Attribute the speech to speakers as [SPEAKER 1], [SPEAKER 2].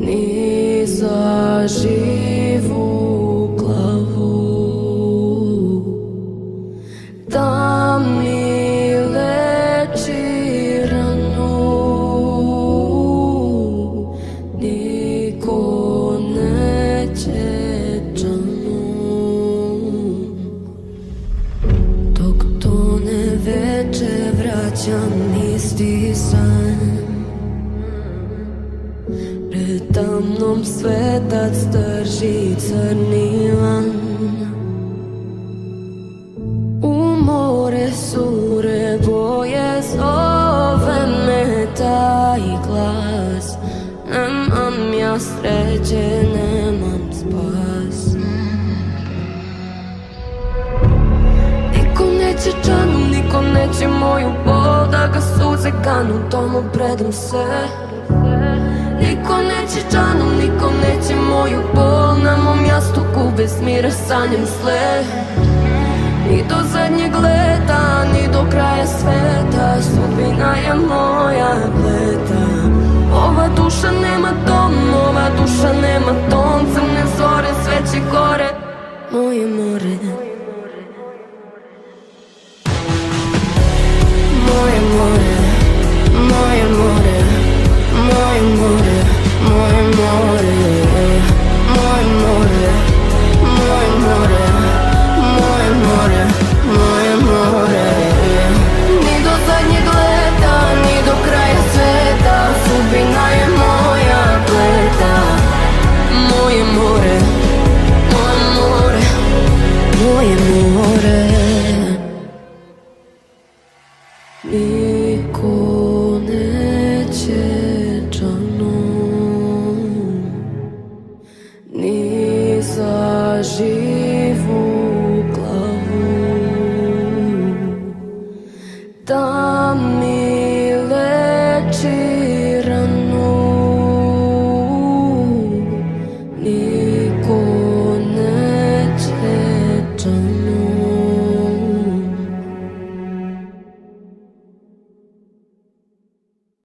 [SPEAKER 1] ni za živu glavu. Tam mi leči ranu. Niko neće čanu. Dok to ne veče vraćam isti san. Pred tamnom svetac drži crni lan U more sure boje zove me taj glas. Nemam ja sreće, nemam spas. Niko neće čanu, niko neće moju bol Da ga suze kanu, tomu predam se mira sanjam sle Ni do zadnjeg leta, ni do kraja sveta Sudbina je moja pleta Ova duša nema dom, ova duša nema ton Crne zore, sve će gore Moje more живу главу. Там и лечить.